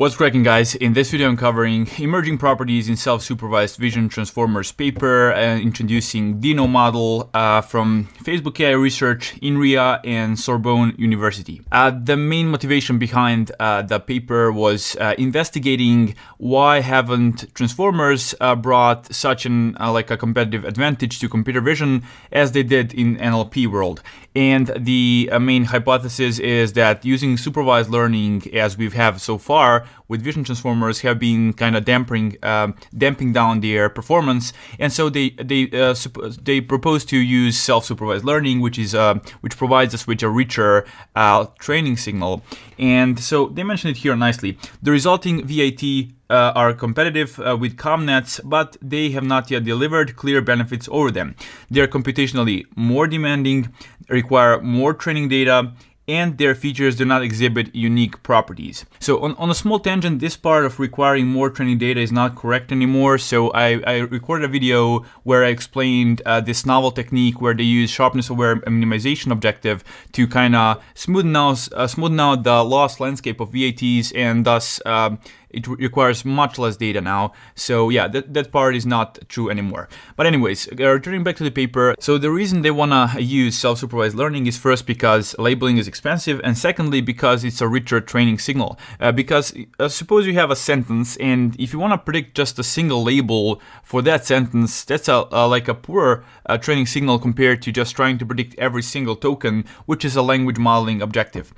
What's cracking guys? In this video I'm covering emerging properties in self-supervised vision transformers paper uh, introducing Dino model uh, from Facebook AI Research, INRIA and Sorbonne University. Uh, the main motivation behind uh, the paper was uh, investigating why haven't transformers uh, brought such an like a competitive advantage to computer vision as they did in NLP world. And the main hypothesis is that using supervised learning as we have so far with vision transformers have been kind of damping um, damping down their performance, and so they they uh, they propose to use self-supervised learning, which is uh, which provides us with a richer uh, training signal. And so they mention it here nicely. The resulting ViT uh, are competitive uh, with ConvNets, but they have not yet delivered clear benefits over them. They are computationally more demanding, require more training data, and their features do not exhibit unique properties. So on, on a small tangent, this part of requiring more training data is not correct anymore. So I, I recorded a video where I explained uh, this novel technique where they use sharpness aware minimization objective to kind of smoothen out, uh, smoothen out the loss landscape of ViTs and thus um, it requires much less data now. So yeah, that, that part is not true anymore. But anyways, uh, returning back to the paper. So the reason they want to use self-supervised learning is first because labeling is expensive and secondly because it's a richer training signal. Uh, because uh, suppose you have a sentence and if you want to predict just a single label for that sentence, that's a, like a poor uh, training signal compared to just trying to predict every single token, which is a language modeling objective.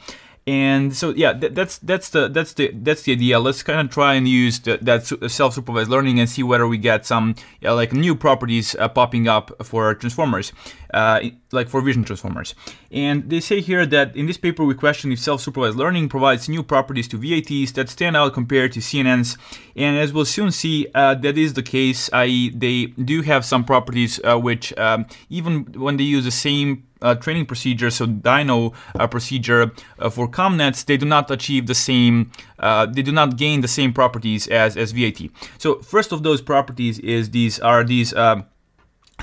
And so yeah, that, that's that's the that's the that's the idea. Let's kind of try and use the, that self-supervised learning and see whether we get some yeah, like new properties uh, popping up for transformers, uh, like for vision transformers. And they say here that in this paper we question if self-supervised learning provides new properties to ViTs that stand out compared to CNNs. And as we'll soon see, uh, that is the case. I.e., they do have some properties uh, which um, even when they use the same uh, training procedure, so Dino uh, procedure uh, for ConvNets, they do not achieve the same, uh, they do not gain the same properties as, as ViT. So first of those properties is these are these uh,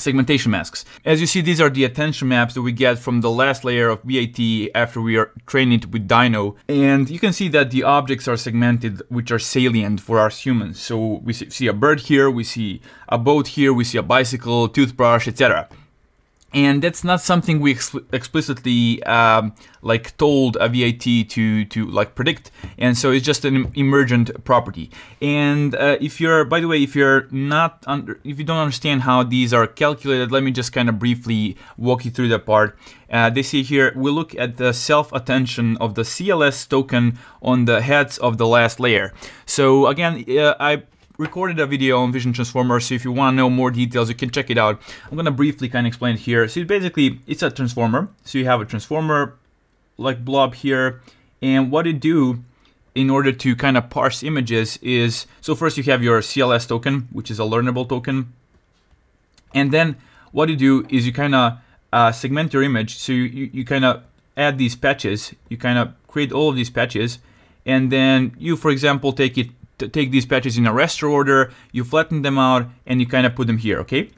segmentation masks. As you see, these are the attention maps that we get from the last layer of ViT after we are training it with Dino. And you can see that the objects are segmented, which are salient for us humans. So we see a bird here, we see a boat here, we see a bicycle, toothbrush, etc and that's not something we ex explicitly um, like told a ViT to to like predict. And so it's just an emergent property. And uh, if you're by the way if you're not under if you don't understand how these are calculated let me just kind of briefly walk you through that part. Uh, they see here we look at the self attention of the CLS token on the heads of the last layer. So again uh, I recorded a video on Vision Transformer, so if you want to know more details, you can check it out. I'm going to briefly kind of explain it here. So basically, it's a transformer. So you have a transformer like blob here, and what it do in order to kind of parse images is, so first you have your CLS token, which is a learnable token, and then what you do is you kind of uh, segment your image, so you, you, you kind of add these patches, you kind of create all of these patches, and then you, for example, take it take these patches in a raster order, you flatten them out, and you kind of put them here, okay?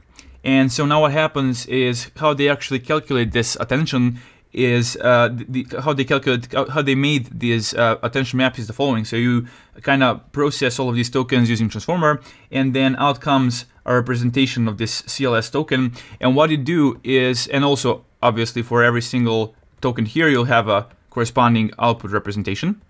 And so now what happens is how they actually calculate this attention is uh, the, how they calculate how they made these uh, attention maps is the following. So you kind of process all of these tokens using transformer, and then out comes a representation of this CLS token. And what you do is, and also obviously for every single token here, you'll have a corresponding output representation.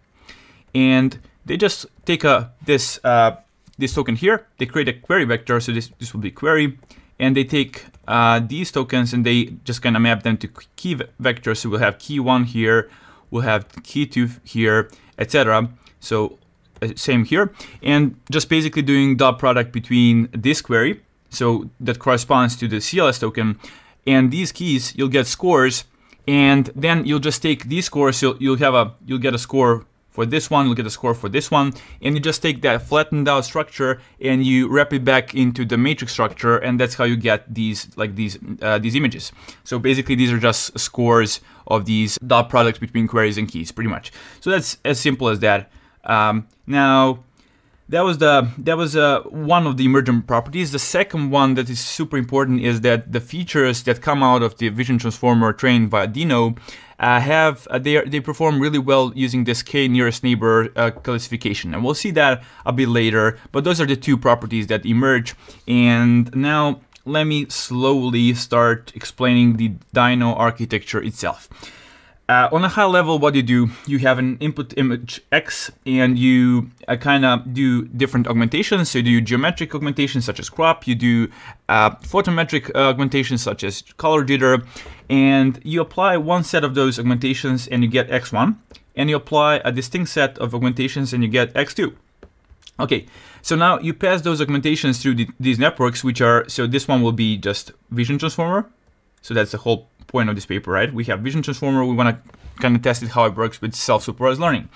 And they just take a this uh, this token here, they create a query vector, so this, this will be query, and they take uh, these tokens and they just kind of map them to key vectors. So we'll have key one here, we'll have key two here, etc. So uh, same here, and just basically doing dot product between this query, so that corresponds to the CLS token, and these keys, you'll get scores, and then you'll just take these scores, you'll, you'll have a you'll get a score for this one, look at the score for this one, and you just take that flattened out structure and you wrap it back into the matrix structure, and that's how you get these like these uh, these images. So basically, these are just scores of these dot products between queries and keys, pretty much. So that's as simple as that. Um, now, that was the that was uh, one of the emergent properties. The second one that is super important is that the features that come out of the vision transformer trained via Dino uh, have uh, they they perform really well using this k nearest neighbor uh, classification, and we'll see that a bit later. But those are the two properties that emerge. And now let me slowly start explaining the Dino architecture itself. Uh, on a high level, what you do, you have an input image X and you uh, kind of do different augmentations. So you do geometric augmentations such as crop, you do uh, photometric augmentations such as color jitter, and you apply one set of those augmentations and you get X1, and you apply a distinct set of augmentations and you get X2. Okay, so now you pass those augmentations through the, these networks, which are, so this one will be just vision transformer. So that's the whole point of this paper, right? We have vision transformer. We want to kind of test it how it works with self-supervised learning,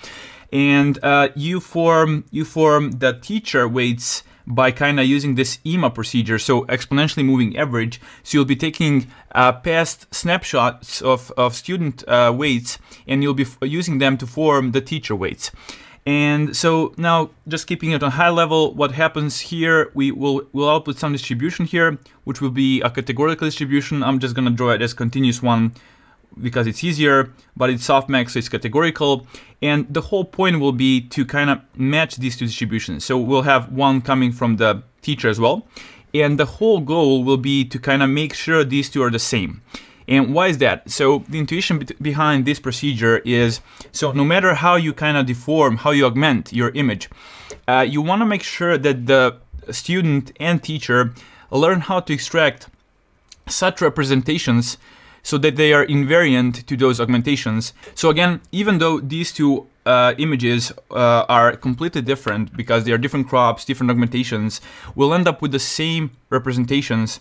and uh, you form you form the teacher weights by kind of using this EMA procedure, so exponentially moving average. So you'll be taking uh, past snapshots of, of student uh, weights and you'll be using them to form the teacher weights. And so now just keeping it on high level, what happens here, we will will output some distribution here, which will be a categorical distribution. I'm just gonna draw it as continuous one because it's easier, but it's softmax, so it's categorical. And the whole point will be to kind of match these two distributions. So we'll have one coming from the teacher as well. And the whole goal will be to kind of make sure these two are the same. And why is that? So the intuition be behind this procedure is, so no matter how you kind of deform, how you augment your image, uh, you want to make sure that the student and teacher learn how to extract such representations so that they are invariant to those augmentations. So again, even though these two uh, images uh, are completely different because they are different crops, different augmentations, we'll end up with the same representations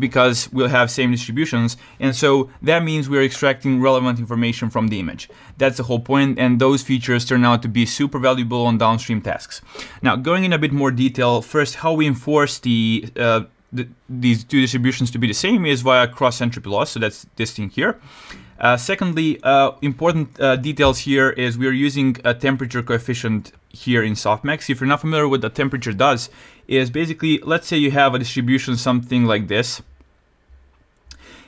because we'll have same distributions and so that means we're extracting relevant information from the image that's the whole point and those features turn out to be super valuable on downstream tasks now going in a bit more detail first how we enforce the, uh, the these two distributions to be the same is via cross entropy loss so that's this thing here uh, secondly, uh, important uh, details here is we're using a temperature coefficient here in softmax. If you're not familiar with what the temperature does, is basically, let's say you have a distribution something like this.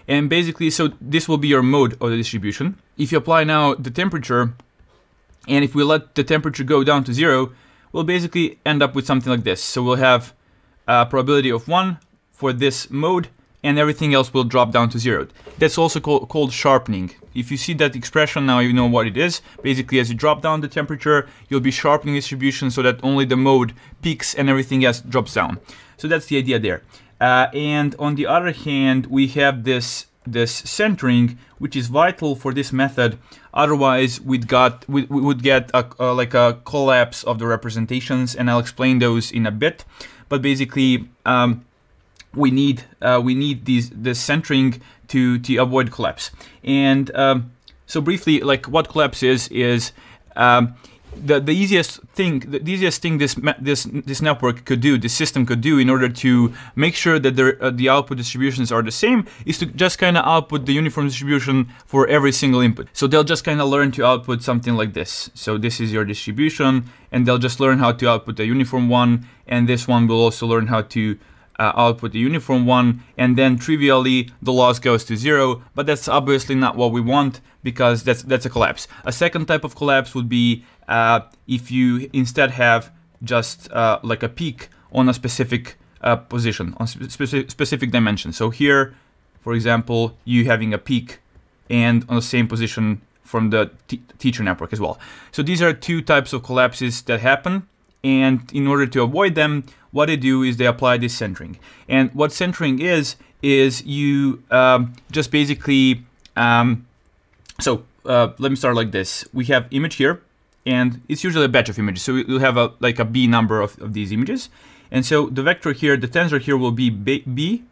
And basically, so this will be your mode of the distribution. If you apply now the temperature, and if we let the temperature go down to zero, we'll basically end up with something like this. So we'll have a probability of one for this mode, and everything else will drop down to zero. That's also called, called sharpening. If you see that expression now, you know what it is. Basically, as you drop down the temperature, you'll be sharpening distribution so that only the mode peaks and everything else drops down. So that's the idea there. Uh, and on the other hand, we have this this centering, which is vital for this method. Otherwise, we'd got we, we would get a, like a collapse of the representations, and I'll explain those in a bit. But basically, um, we need uh, we need these this centering to to avoid collapse. And um, so briefly, like what collapse is is um, the the easiest thing the easiest thing this this this network could do this system could do in order to make sure that the uh, the output distributions are the same is to just kind of output the uniform distribution for every single input. So they'll just kind of learn to output something like this. So this is your distribution and they'll just learn how to output the uniform one and this one will also learn how to uh, output the uniform one and then trivially the loss goes to zero but that's obviously not what we want because that's that's a collapse. A second type of collapse would be uh, if you instead have just uh, like a peak on a specific uh, position on specific specific dimension so here for example you having a peak and on the same position from the teacher network as well so these are two types of collapses that happen and in order to avoid them, what they do is they apply this centering. And what centering is, is you um, just basically, um, so uh, let me start like this. We have image here, and it's usually a batch of images. So you'll have a, like a B number of, of these images. And so the vector here, the tensor here will be B, B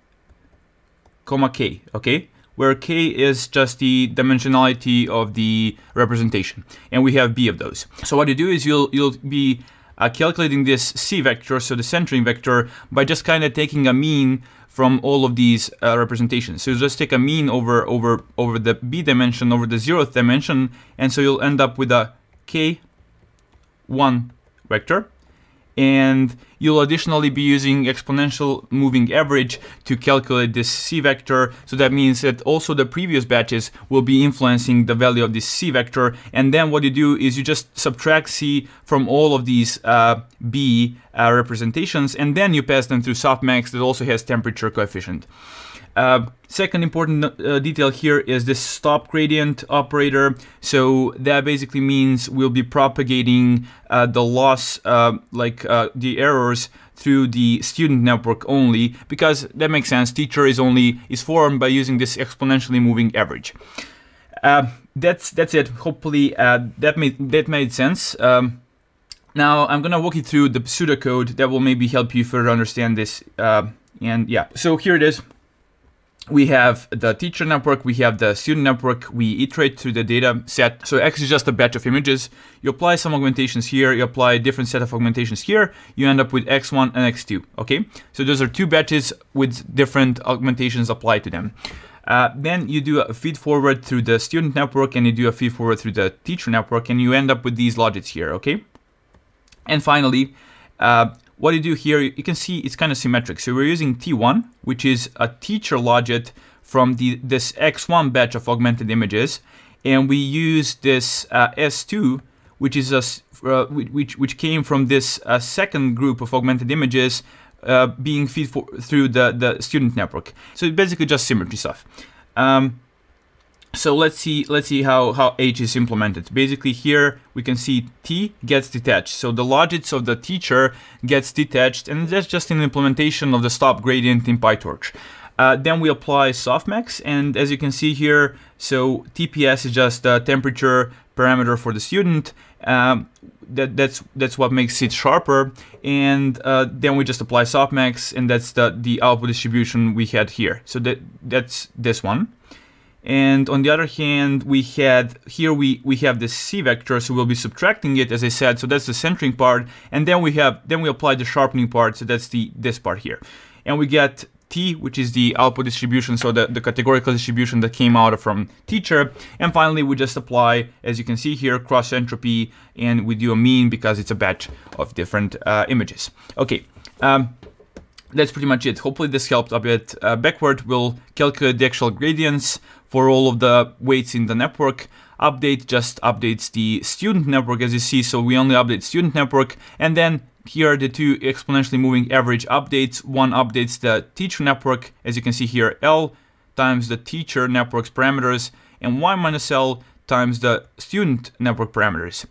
comma K, okay? Where K is just the dimensionality of the representation. And we have B of those. So what you do is you'll, you'll be uh, calculating this c vector, so the centering vector, by just kind of taking a mean from all of these uh, representations. So you just take a mean over over over the b dimension over the zeroth dimension, and so you'll end up with a k1 vector. and you'll additionally be using exponential moving average to calculate this c vector. So that means that also the previous batches will be influencing the value of this c vector. And then what you do is you just subtract c from all of these uh, b uh, representations, and then you pass them through softmax that also has temperature coefficient. Uh, second important uh, detail here is this stop gradient operator. So that basically means we'll be propagating uh, the loss, uh, like uh, the errors through the student network only, because that makes sense. Teacher is only is formed by using this exponentially moving average. That's that's it. Hopefully that made that made sense. Um, now I'm gonna walk you through the pseudocode that will maybe help you further understand this. and yeah, so here it is we have the teacher network, we have the student network, we iterate through the data set. So X is just a batch of images. You apply some augmentations here, you apply a different set of augmentations here, you end up with X1 and X2, okay? So those are two batches with different augmentations applied to them. Uh, then you do a feed forward through the student network and you do a feed forward through the teacher network and you end up with these logits here, okay? And finally, uh, what you do here, you can see it's kind of symmetric. So we're using T1, which is a teacher logit from the this X1 batch of augmented images, and we use this uh, S2, which is a uh, which which came from this uh, second group of augmented images uh, being fed for, through the the student network. So it's basically just symmetry stuff. Um, so let's see let's see how how h is implemented. Basically here we can see t gets detached. So the logits of the teacher gets detached and that's just an implementation of the stop gradient in pytorch. Uh, then we apply softmax and as you can see here so tps is just the temperature parameter for the student. Um, that, that's that's what makes it sharper. And uh, then we just apply softmax and that's the the output distribution we had here. So that that's this one and on the other hand, we had here we we have the c vector, so we'll be subtracting it as I said. So that's the centering part, and then we have then we apply the sharpening part. So that's the this part here, and we get t, which is the output distribution, so the, the categorical distribution that came out from teacher. And finally, we just apply, as you can see here, cross entropy, and we do a mean because it's a batch of different uh, images. Okay. Um, that's pretty much it. Hopefully this helped a bit. Uh, backward, we'll calculate the actual gradients for all of the weights in the network. Update just updates the student network as you see, so we only update student network. And then here are the two exponentially moving average updates. One updates the teacher network, as you can see here, L times the teacher network's parameters, and Y minus L times the student network parameters.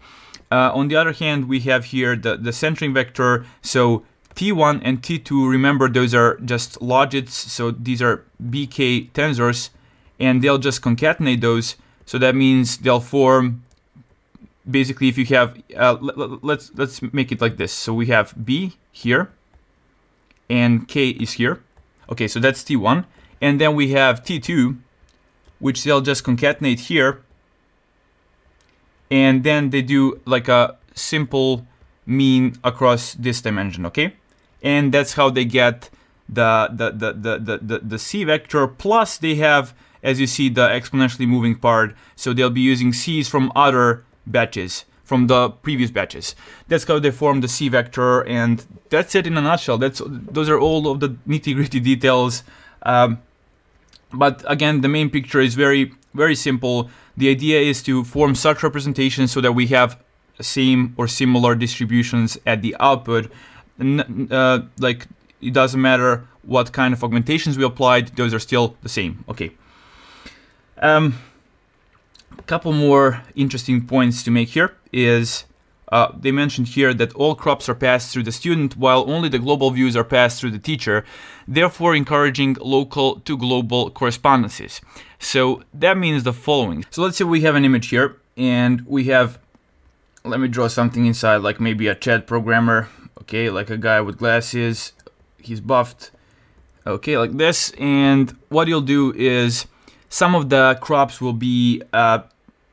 Uh, on the other hand, we have here the, the centering vector, so T1 and T2, remember those are just logits, so these are BK tensors, and they'll just concatenate those. So that means they'll form basically if you have uh, let's let's make it like this. So we have B here and K is here. Okay, so that's T1. And then we have T2, which they'll just concatenate here. And then they do like a simple mean across this dimension, okay? And that's how they get the the the the the, the, the C vector plus they have as you see the exponentially moving part. So they'll be using C's from other batches, from the previous batches. That's how they form the C vector, and that's it in a nutshell. That's Those are all of the nitty gritty details. Um, but again, the main picture is very, very simple. The idea is to form such representations so that we have same or similar distributions at the output. Uh, like it doesn't matter what kind of augmentations we applied, those are still the same. Okay. Um, a couple more interesting points to make here is uh, they mentioned here that all crops are passed through the student while only the global views are passed through the teacher, therefore encouraging local to global correspondences. So that means the following. So let's say we have an image here and we have, let me draw something inside like maybe a chat programmer, okay, like a guy with glasses, he's buffed, okay, like this. And what you'll do is some of the crops will be uh,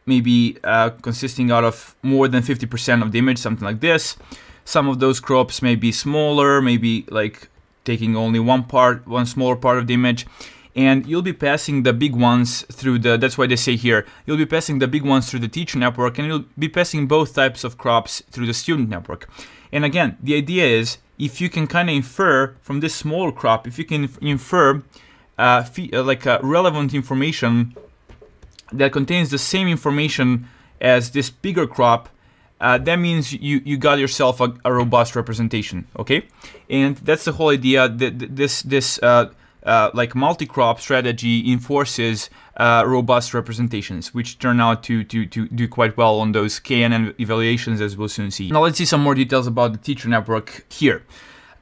maybe uh, consisting out of more than 50% of the image, something like this. Some of those crops may be smaller, maybe like taking only one part, one smaller part of the image. And you'll be passing the big ones through the, that's why they say here, you'll be passing the big ones through the teacher network and you'll be passing both types of crops through the student network. And again, the idea is if you can kind of infer from this small crop, if you can infer uh, like uh, relevant information that contains the same information as this bigger crop, uh, that means you, you got yourself a, a, robust representation, okay? And that's the whole idea. That this this uh, uh, like multi-crop strategy enforces uh, robust representations, which turn out to, to, to do quite well on those KNN evaluations, as we'll soon see. Now let's see some more details about the teacher network here.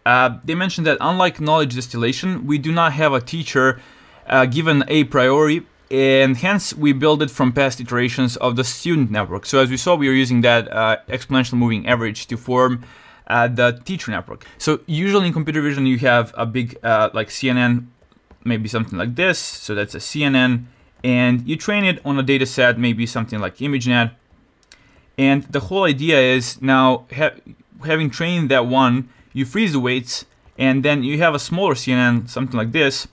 Uh, they mentioned that unlike knowledge distillation, we do not have a teacher uh, given a priori, and hence we build it from past iterations of the student network. So as we saw, we are using that uh, exponential moving average to form uh, the teacher network. So usually in computer vision, you have a big uh, like CNN maybe something like this. So that's a CNN. And you train it on a data set, maybe something like ImageNet. And the whole idea is now ha having trained that one, you freeze the weights, and then you have a smaller CNN, something like this.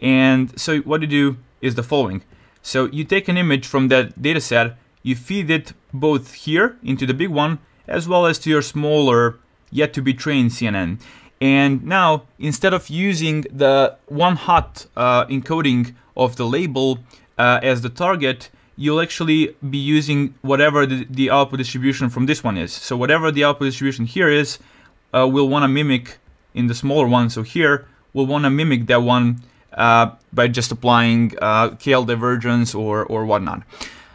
And so what you do is the following. So you take an image from that data set, you feed it both here into the big one, as well as to your smaller, yet to be trained CNN. And now, instead of using the one hot uh, encoding of the label uh, as the target, you'll actually be using whatever the, the, output distribution from this one is. So whatever the output distribution here is, uh, we'll want to mimic in the smaller one. So here, we'll want to mimic that one uh, by just applying uh, KL divergence or, or whatnot.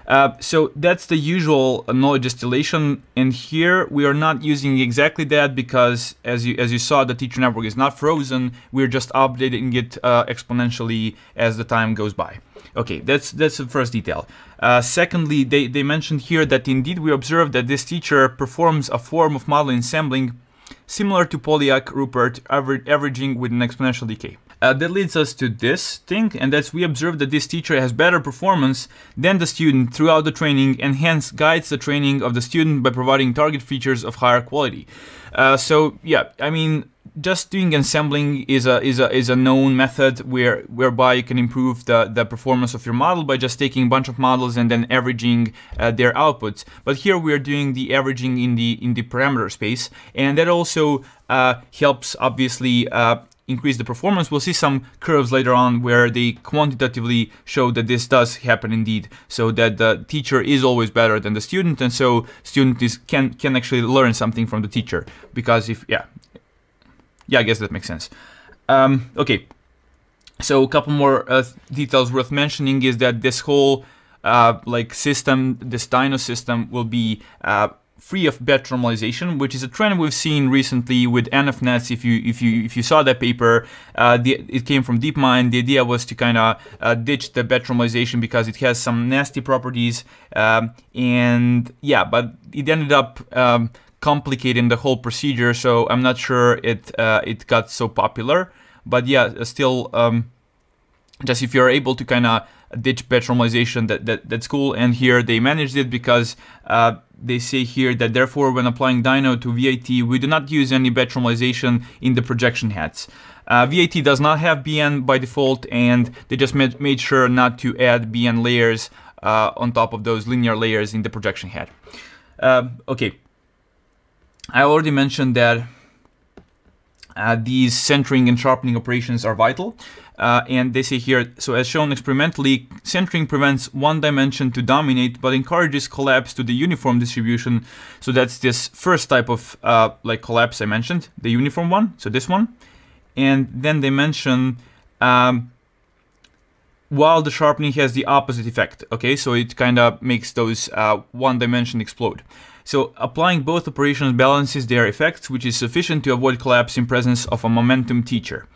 Uh, so that's the usual knowledge distillation, and here we are not using exactly that because, as you as you saw, the teacher network is not frozen. We're just updating it uh, exponentially as the time goes by. Okay, that's that's the first detail. Uh, secondly, they, they mentioned here that indeed we observed that this teacher performs a form of model ensembling similar to Polyak-Rupert, aver averaging with an exponential decay. Uh, that leads us to this thing, and that's we observe that this teacher has better performance than the student throughout the training and hence guides the training of the student by providing target features of higher quality. Uh, so yeah, I mean, just doing ensembling is a is a is a known method where whereby you can improve the the performance of your model by just taking a bunch of models and then averaging uh, their outputs. But here we are doing the averaging in the in the parameter space, and that also uh, helps obviously uh, increase the performance. We'll see some curves later on where they quantitatively show that this does happen indeed, so that the teacher is always better than the student, and so student is can can actually learn something from the teacher because if yeah, yeah, I guess that makes sense. Um, okay, so a couple more uh, details worth mentioning is that this whole uh, like system, this Dino system will be uh, free of batch normalization, which is a trend we've seen recently with NFNets. If you if you if you saw that paper, uh, the, it came from DeepMind. The idea was to kind of uh, ditch the batch normalization because it has some nasty properties, um, and yeah, but it ended up um, complicating the whole procedure. So I'm not sure it uh, it got so popular, but yeah, still. Um, just if you're able to kind of ditch batch normalization, that, that that's cool. And here they managed it because uh, they say here that therefore when applying Dino to ViT, we do not use any batch normalization in the projection heads. Uh, VIT does not have BN by default, and they just made, made sure not to add BN layers uh, on top of those linear layers in the projection head. Uh, okay, I already mentioned that uh, these centering and sharpening operations are vital. Uh, and they say here, so as shown experimentally, centering prevents one dimension to dominate, but encourages collapse to the uniform distribution. So that's this first type of uh, like collapse I mentioned, the uniform one, so this one. And then they mention um, while the sharpening has the opposite effect, okay? So it kind of makes those uh, one dimension explode. So applying both operations balances their effects, which is sufficient to avoid collapse in presence of a momentum teacher.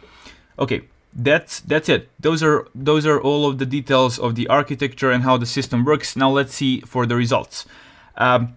Okay, that's that's it. Those are those are all of the details of the architecture and how the system works. Now let's see for the results. Um,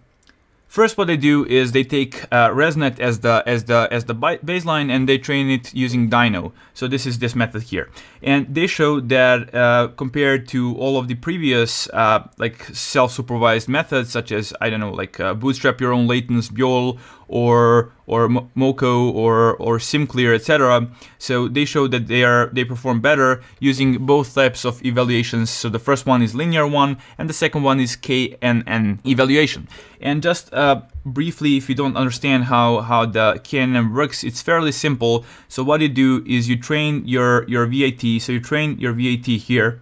First, what they do is they take uh, ResNet as the as the as the baseline and they train it using Dino. So this is this method here, and they show that uh, compared to all of the previous uh, like self-supervised methods, such as I don't know, like uh, bootstrap your own latents, BYOL, or or Moco or or SimCLR, etc. So they show that they are they perform better using both types of evaluations. So the first one is linear one, and the second one is KNN evaluation. And just uh, briefly, if you don't understand how how the KNN works, it's fairly simple. So what you do is you train your your ViT. So you train your ViT here,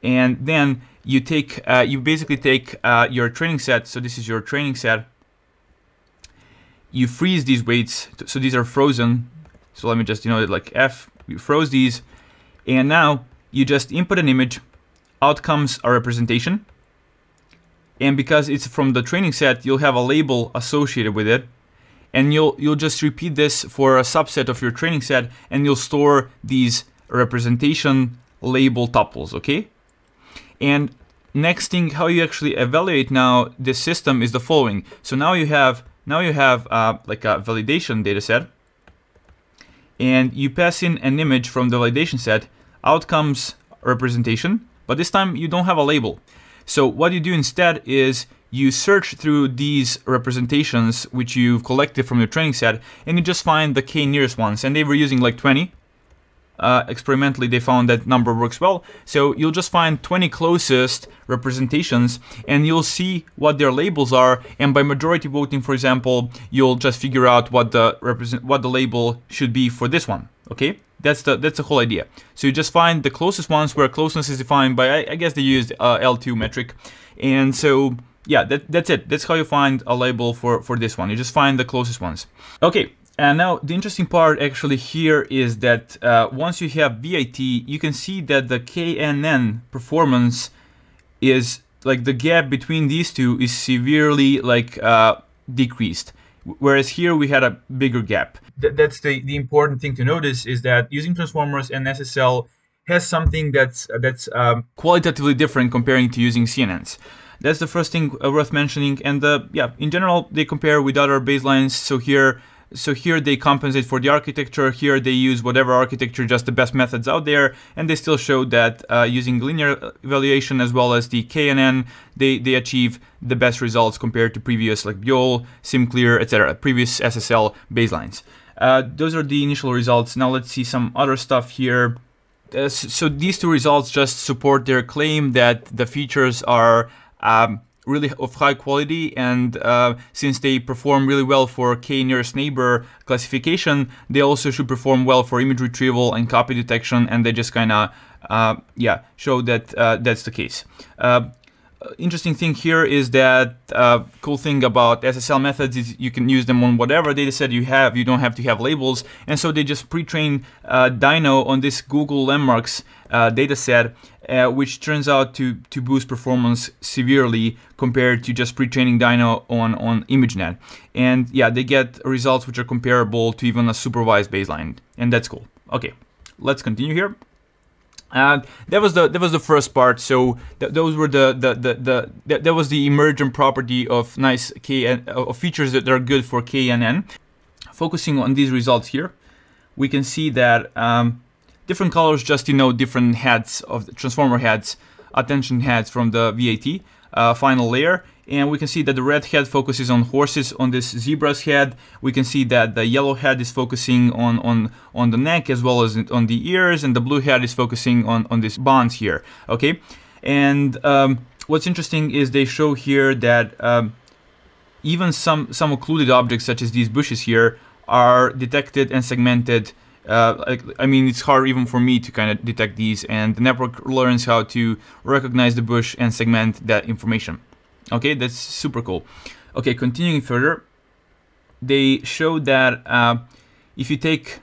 and then you take uh, you basically take uh, your training set. So this is your training set. You freeze these weights, so these are frozen. So let me just you know like F. You froze these, and now you just input an image. Out comes a representation, and because it's from the training set, you'll have a label associated with it, and you'll you'll just repeat this for a subset of your training set, and you'll store these representation label tuples. Okay. And next thing, how you actually evaluate now this system is the following. So now you have now you have uh, like a validation data set, and you pass in an image from the validation set. Out comes representation, but this time you don't have a label. So what you do instead is you search through these representations which you've collected from your training set, and you just find the k nearest ones. And they were using like 20 uh, experimentally they found that number works well. So you'll just find 20 closest representations and you'll see what their labels are. And by majority voting, for example, you'll just figure out what the represent what the label should be for this one. Okay, that's the that's the whole idea. So you just find the closest ones where closeness is defined by I, I guess they used uh, L2 metric, and so yeah, that, that's it. That's how you find a label for for this one. You just find the closest ones. Okay, and now the interesting part actually here is that uh, once you have VIT, you can see that the KNN performance is like the gap between these two is severely like uh, decreased. Whereas here we had a bigger gap. Th that's the, the important thing to notice is that using transformers and SSL has something that's that's um, qualitatively different comparing to using CNNs. That's the first thing uh, worth mentioning. And uh, yeah, in general, they compare with other baselines. So here so here they compensate for the architecture. Here they use whatever architecture, just the best methods out there, and they still show that uh, using linear evaluation as well as the KNN, they they achieve the best results compared to previous like BYOL, SimCLR, etc. Previous SSL baselines. Uh, those are the initial results. Now let's see some other stuff here. Uh, so these two results just support their claim that the features are um, really of high quality and uh, since they perform really well for k nearest neighbor classification they also should perform well for image retrieval and copy detection and they just kind of uh, yeah show that uh, that's the case uh, interesting thing here is that uh, cool thing about SSL methods is you can use them on whatever data set you have. You don't have to have labels. And so they just pre-train uh, Dino on this Google Landmarks uh, data set uh, which turns out to, to boost performance severely compared to just pre-training Dino on, on ImageNet. And yeah, they get results which are comparable to even a supervised baseline, and that's cool. Okay, let's continue here. Uh, that was the that was the first part. So th those were the the the, the that, that was the emergent property of nice K uh, of features that are good for KNN. Focusing on these results here, we can see that um, different colors just you know different heads of the transformer heads attention heads from the ViT uh, final layer. And we can see that the red head focuses on horses on this zebra's head. We can see that the yellow head is focusing on on on the neck as well as on the ears and the blue head is focusing on on these bonds here okay? And um, what's interesting is they show here that um, even some some occluded objects such as these bushes here are detected and segmented uh, I mean, it's hard even for me to kind of detect these, and the network learns how to recognize the bush and segment that information. Okay, that's super cool. Okay, continuing further, they show that uh, if you take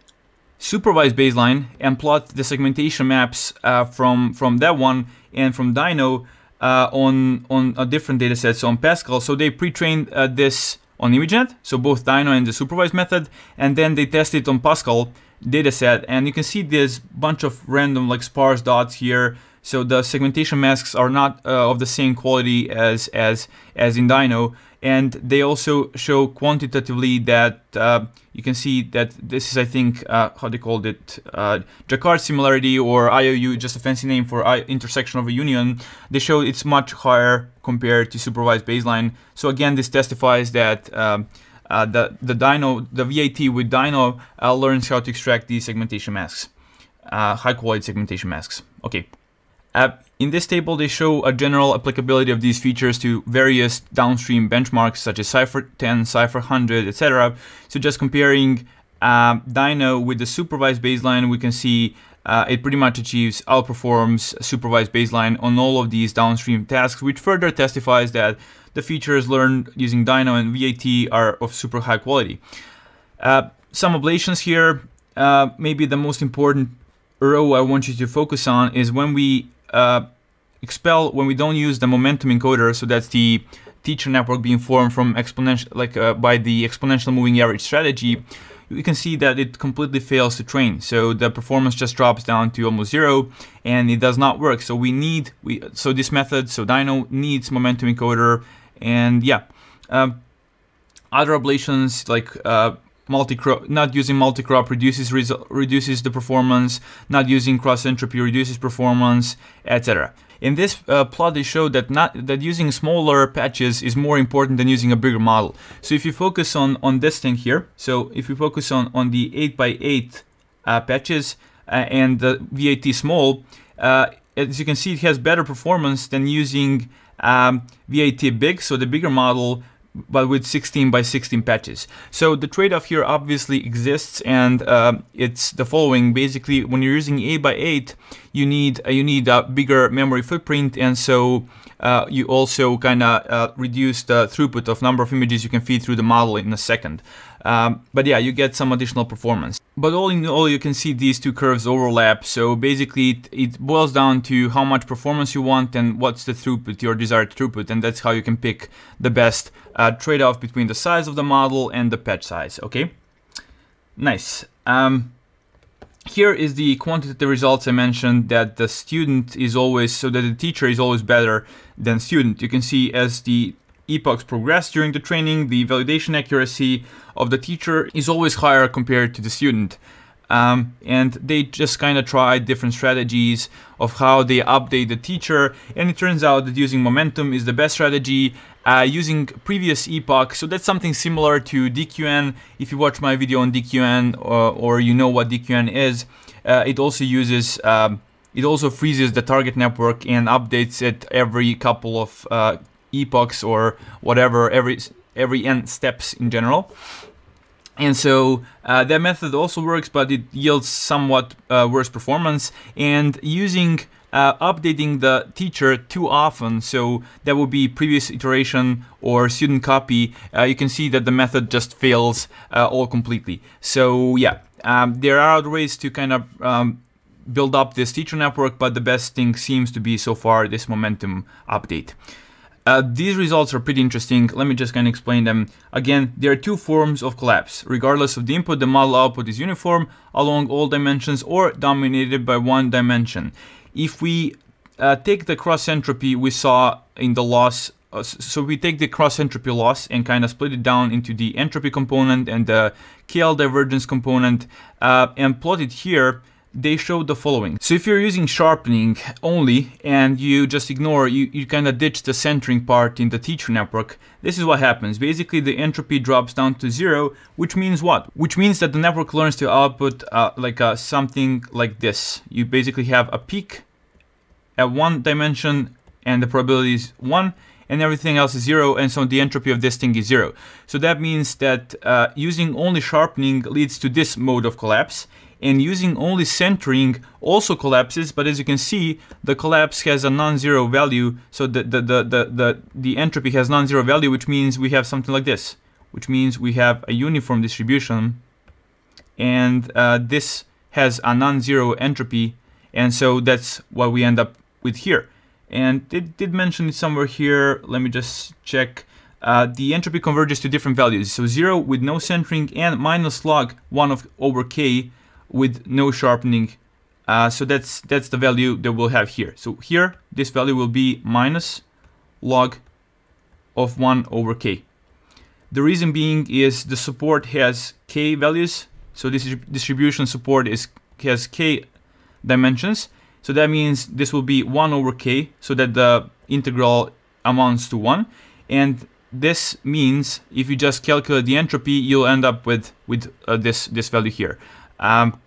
supervised baseline and plot the segmentation maps uh, from from that one and from Dino uh, on on a different data set, so on Pascal, so they pre-trained uh, this on ImageNet, so both Dino and the supervised method, and then they tested it on Pascal dataset and you can see this bunch of random like sparse dots here. So the segmentation masks are not uh, of the same quality as as as in Dino and they also show quantitatively that uh, you can see that this is I think uh, how they called it uh, Jaccard similarity or IOU just a fancy name for I intersection of a union. They show it's much higher compared to supervised baseline. So again this testifies that um, uh, the the Dino the ViT with Dino uh, learns how to extract these segmentation masks, uh, high quality segmentation masks. Okay. Uh, in this table, they show a general applicability of these features to various downstream benchmarks such as CIFAR 10, CIFAR 100, etc. So just comparing uh, Dino with the supervised baseline, we can see uh, it pretty much achieves outperforms supervised baseline on all of these downstream tasks, which further testifies that the features learned using Dino and ViT are of super high quality. Uh, some ablations here. Uh, maybe the most important row I want you to focus on is when we uh, expel, when we don't use the momentum encoder, so that's the teacher network being formed from exponential, like uh, by the exponential moving average strategy, we can see that it completely fails to train. So the performance just drops down to almost zero and it does not work. So we need, we so this method, so Dino needs momentum encoder and yeah. Um, other ablations like uh, multi-crop, not using multi-crop reduces reduces the performance, not using cross entropy reduces performance, etc. In this uh, plot, they show that not that using smaller patches is more important than using a bigger model. So if you focus on on this thing here, so if you focus on on the 8x8 uh, patches uh, and the ViT small, uh, as you can see, it has better performance than using um, ViT big. So the bigger model but with 16 by 16 patches. So the trade-off here obviously exists, and uh, it's the following. Basically, when you're using 8 by 8, you need uh, you need a bigger memory footprint, and so uh, you also kind of uh, reduce the throughput of number of images you can feed through the model in a second. Um, but yeah, you get some additional performance. But all in all, you can see these two curves overlap. So basically, it, it boils down to how much performance you want and what's the throughput, your desired throughput, and that's how you can pick the best uh, trade-off between the size of the model and the patch size. Okay, nice. Um, here is the quantitative results I mentioned that the student is always, so that the teacher is always better than student. You can see as the epochs progress during the training, the validation accuracy of the teacher is always higher compared to the student. Um, and they just kind of tried different strategies of how they update the teacher and it turns out that using momentum is the best strategy uh, using previous epoch so that's something similar to dqn if you watch my video on dqn or, or you know what dqn is uh, it also uses um, it also freezes the target network and updates it every couple of uh, epochs or whatever every every n steps in general and so uh, that method also works, but it yields somewhat uh, worse performance. And using uh, updating the teacher too often, so that would be previous iteration or student copy, uh, you can see that the method just fails uh, all completely. So yeah, um, there are other ways to kind of um, build up this teacher network, but the best thing seems to be so far this momentum update. Uh, these results are pretty interesting. Let me just kind of explain them. Again, there are two forms of collapse. Regardless of the input, the model output is uniform along all dimensions or dominated by one dimension. If we uh, take the cross entropy we saw in the loss, uh, so we take the cross entropy loss and kind of split it down into the entropy component and the KL divergence component uh, and plot it here, they show the following. So if you're using sharpening only and you just ignore, you, you kind of ditch the centering part in the teacher network, this is what happens. Basically the entropy drops down to zero, which means what? Which means that the network learns to output uh, like uh, something like this. You basically have a peak at one dimension and the probability is one and everything else is zero and so the entropy of this thing is zero. So that means that uh, using only sharpening leads to this mode of collapse and using only centering also collapses but as you can see the collapse has a non-zero value. So the the, the, the, the, the entropy has non-zero value which means we have something like this which means we have a uniform distribution. And uh, this has a non-zero entropy. And so that's what we end up with here. And it did mention it somewhere here. Let me just check. Uh, the entropy converges to different values. So 0 with no centering and minus log 1 of over k with no sharpening. Uh, so that's that's the value that we'll have here. So here, this value will be minus log of 1 over k. The reason being is the support has k values. So this distribution support is has k dimensions. So that means this will be 1 over k, so that the integral amounts to 1. And this means if you just calculate the entropy, you'll end up with with uh, this this value here. Um,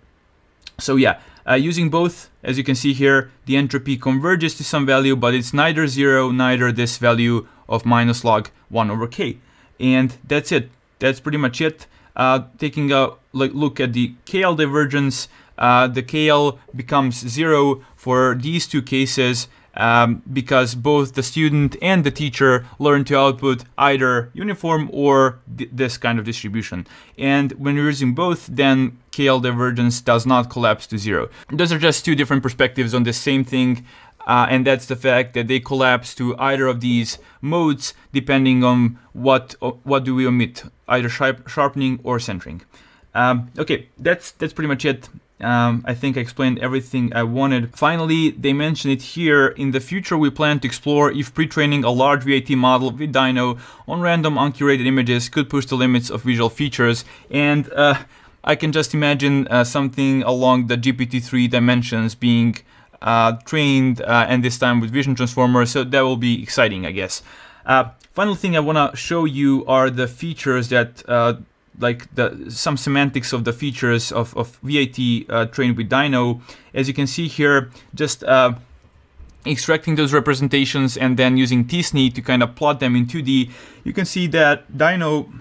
so yeah, uh, using both, as you can see here, the entropy converges to some value, but it's neither zero, neither this value of minus log 1 over k. And that's it. That's pretty much it. Uh, taking a look at the KL divergence, uh, the KL becomes zero for these two cases um, because both the student and the teacher learn to output either uniform or this kind of distribution. And when you're using both, then KL divergence does not collapse to zero. Those are just two different perspectives on the same thing. Uh, and that's the fact that they collapse to either of these modes depending on what uh, what do we omit, either sharp, sharpening or centering. Um, okay, that's that's pretty much it. Um, I think I explained everything I wanted. Finally, they mention it here. In the future, we plan to explore if pre-training a large ViT model with Dino on random uncurated images could push the limits of visual features. And uh, I can just imagine uh, something along the GPT-3 dimensions being uh, trained, uh, and this time with vision transformers. So that will be exciting, I guess. Uh, final thing I want to show you are the features that uh, like the some semantics of the features of, of ViT uh, trained with Dino. As you can see here, just uh, extracting those representations and then using t-SNE to kind of plot them in 2D, you can see that Dino,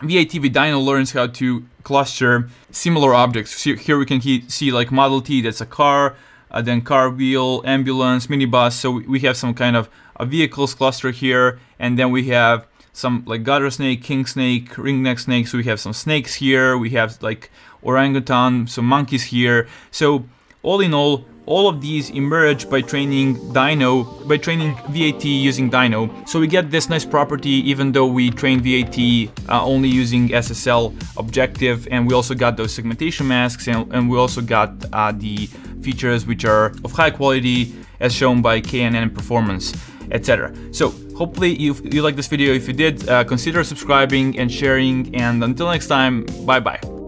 ViT with Dino learns how to cluster similar objects. Here we can see like Model T, that's a car, uh, then car wheel, ambulance, minibus. So we have some kind of a vehicles cluster here, and then we have some like garter snake, king snake, ringneck snake. So we have some snakes here. We have like orangutan, some monkeys here. So all in all, all of these emerge by training Dino, by training ViT using Dino. So we get this nice property even though we train ViT uh, only using SSL objective and we also got those segmentation masks and, and we also got uh, the features which are of high quality as shown by KNN performance, etc. So Hopefully you, you like this video. If you did, uh, consider subscribing and sharing. And until next time, bye bye.